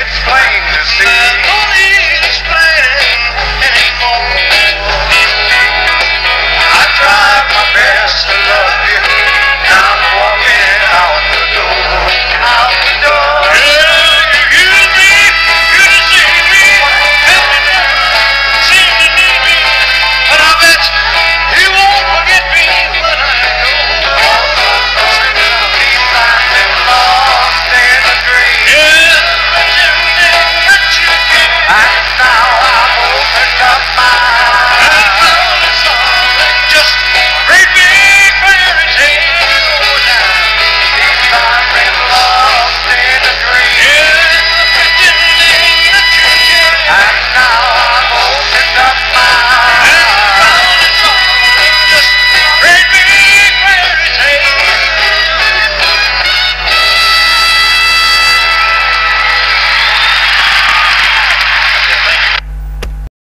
It's plain to see.